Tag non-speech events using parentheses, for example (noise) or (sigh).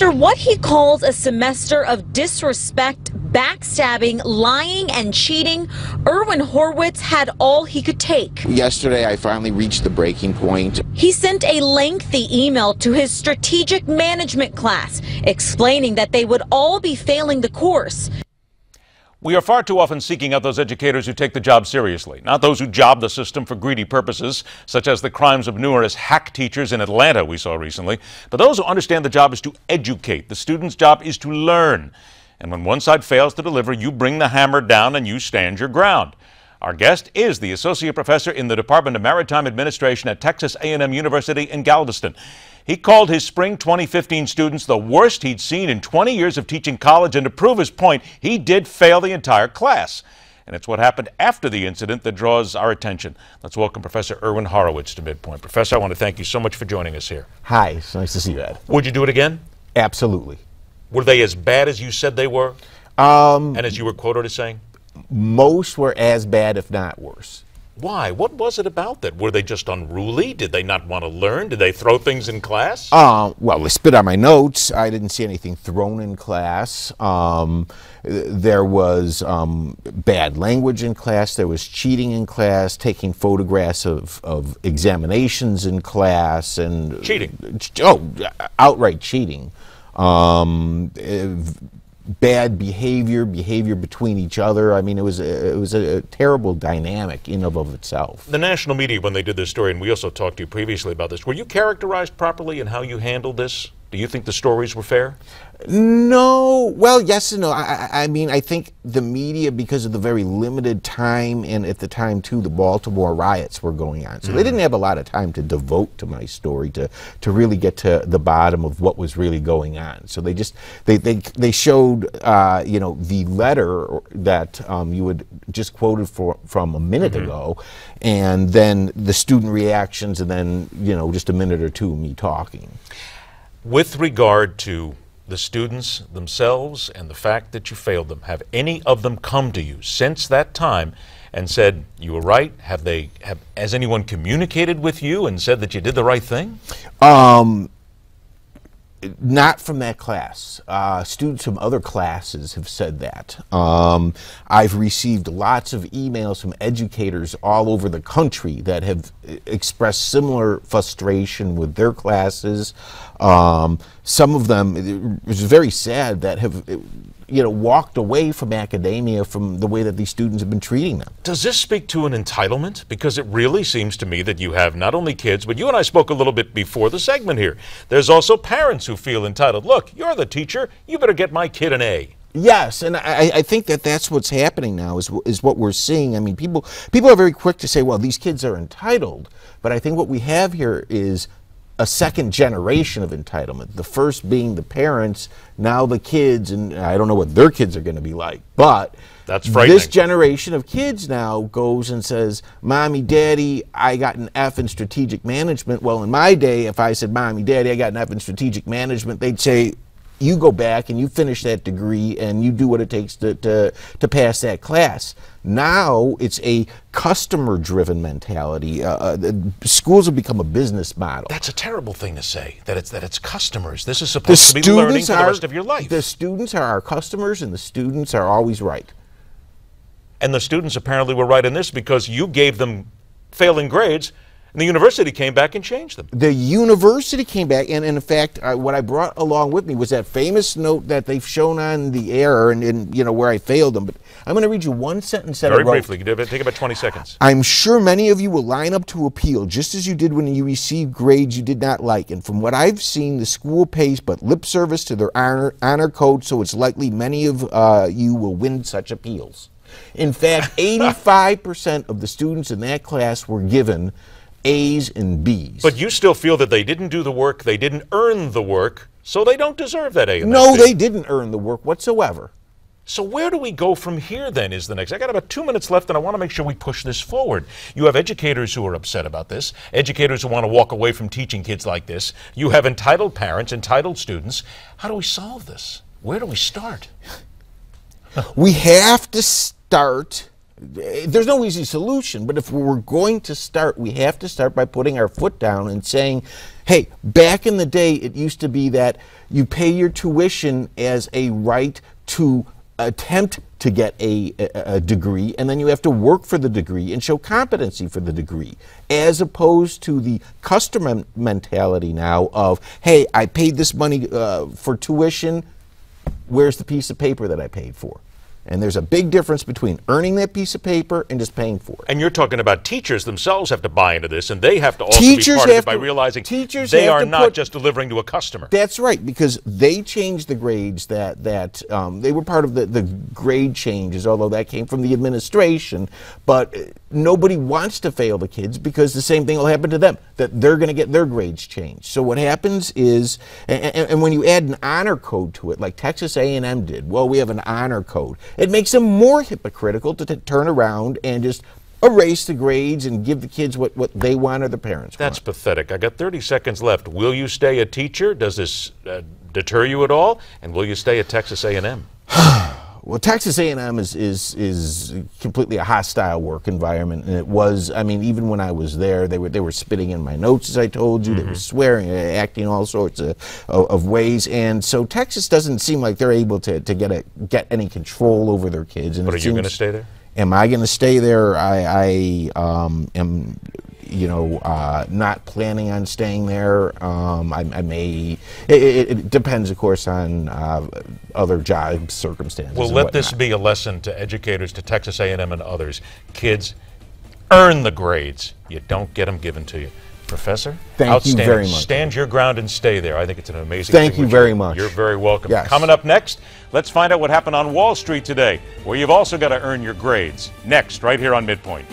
After what he calls a semester of disrespect, backstabbing, lying, and cheating, Irwin Horwitz had all he could take. Yesterday, I finally reached the breaking point. He sent a lengthy email to his strategic management class explaining that they would all be failing the course. We are far too often seeking out those educators who take the job seriously, not those who job the system for greedy purposes, such as the crimes of numerous hack teachers in Atlanta we saw recently, but those who understand the job is to educate. The student's job is to learn. And when one side fails to deliver, you bring the hammer down and you stand your ground. Our guest is the associate professor in the Department of Maritime Administration at Texas A&M University in Galveston. He called his spring 2015 students the worst he'd seen in 20 years of teaching college, and to prove his point, he did fail the entire class. And it's what happened after the incident that draws our attention. Let's welcome Professor Irwin Horowitz to Midpoint. Professor, I want to thank you so much for joining us here. Hi, it's nice to see you, Ed. Would you do it again? Absolutely. Were they as bad as you said they were? Um, and as you were quoted as saying? Most were as bad, if not worse. Why? What was it about that? Were they just unruly? Did they not want to learn? Did they throw things in class? Uh, well, they spit on my notes. I didn't see anything thrown in class. Um, there was um, bad language in class. There was cheating in class, taking photographs of, of examinations in class, and cheating. Oh, outright cheating. Um, bad behavior, behavior between each other. I mean, it was a, it was a, terrible dynamic in of, of itself. The national media, when they did this story, and we also talked to you previously about this, were you characterized properly in how you handled this? Do you think the stories were fair? No. Well, yes and no. I, I, mean, I think the media, because of the very limited time, and at the time too, the Baltimore riots were going on, so mm. they didn't have a lot of time to devote to my story to to really get to the bottom of what was really going on. So they just they they they showed uh, you know the letter that um, you had just quoted for, from a minute mm-hmm. ago, and then the student reactions, and then you know just a minute or two of me talking. With regard to the students themselves and the fact that you failed them, have any of them come to you since that time and said you were right? Have they have has anyone communicated with you and said that you did the right thing? Um, not from that class. Uh, students from other classes have said that. Um, I've received lots of emails from educators all over the country that have expressed similar frustration with their classes. Um, some of them, it was very sad, that have you know, walked away from academia from the way that these students have been treating them. Does this speak to an entitlement? Because it really seems to me that you have not only kids, but you and I spoke a little bit before the segment here. There's also parents who feel entitled. Look, you're the teacher. You better get my kid an A. Yes, and I, I, think that that's what's happening now is, is what we're seeing. I mean, people people are very quick to say, well, these kids are entitled, but I think what we have here is a second generation of entitlement. The first being the parents, now the kids, and I don't know what their kids are going to be like, but that's frightening. This generation of kids now goes and says, "Mommy, Daddy, I got an F in strategic management." Well, in my day, if I said, "Mommy, Daddy, I got an F in strategic management," they'd say, you go back and you finish that degree and you do what it takes to, to, to pass that class. Now it's a customer driven mentality. Uh, uh, schools have become a business model. That's a terrible thing to say, that it's, that it's customers. This is supposed the to be learning for the rest of your life. The students are our customers and the students are always right. And the students apparently were right in this because you gave them failing grades and the university came back and changed them. The university came back, and, and in fact, I, what I brought along with me was that famous note that they've shown on the air, and, and you know where I failed them. But I'm going to read you one sentence that Very I wrote. briefly, take about 20 seconds. I'm sure many of you will line up to appeal, just as you did when you received grades you did not like. And from what I've seen, the school pays but lip service to their honor, honor code, so it's likely many of uh, you will win such appeals. In fact, (laughs) 85% of the students in that class were given A's and B's. But you still feel that they didn't do the work, they didn't earn the work, so they don't deserve that A. no, they didn't earn the work whatsoever. So where do we go from here then is the next. I got about two minutes left and I want to make sure we push this forward. You have educators who are upset about this, educators who want to walk away from teaching kids like this. You have entitled parents, entitled students. How do we solve this? Where do we start? we have to start there's no easy solution, but if we're going to start, we have to start by putting our foot down and saying, hey, back in the day, it used to be that you pay your tuition as a right to attempt to get a, a, degree, and then you have to work for the degree and show competency for the degree, as opposed to the customer mentality now of, hey, I paid this money uh, for tuition, where's the piece of paper that I paid for? And there's a big difference between earning that piece of paper and just paying for it. And you're talking about teachers themselves have to buy into this, and they have to also teachers be part of it by to, realizing teachers they are not put, just delivering to a customer. That's right, because they changed the grades that that um, they were part of the, the grade changes, although that came from the administration. But nobody wants to fail the kids because the same thing will happen to them that they're going to get their grades changed. So what happens is, and, and when you add an honor code to it, like Texas A&M did, well, we have an honor code it makes them more hypocritical to turn around and just erase the grades and give the kids what, what they want or the parents want. That's want. pathetic. I got 30 seconds left. Will you stay a teacher? Does this uh, deter you at all? And will you stay at Texas A&M? (sighs) (sighs) Well, Texas A&M is, is is completely a hostile work environment, and it was. I mean, even when I was there, they were they were spitting in my notes, as I told you. Mm-hmm. They were mm-hmm. swearing, uh, acting all sorts of, of, ways, and so Texas doesn't seem like they're able to, to get a get any control over their kids. And but are you going to stay there? Am I going to stay there? I, I um, am you know, uh, not planning on staying there. Um, I, I, may. It, it, depends, of course, on uh, other job circumstances. Well, let this be a lesson to educators, to Texas A&M and others. Kids, earn the grades. You don't get them given to you. Professor, thank you very much. Stand your ground and stay there. I think it's an amazing. Thing. Thank you very much. You're very welcome. Yes. Coming up next, let's find out what happened on Wall Street today, where you've also got to earn your grades. Next, right here on Midpoint.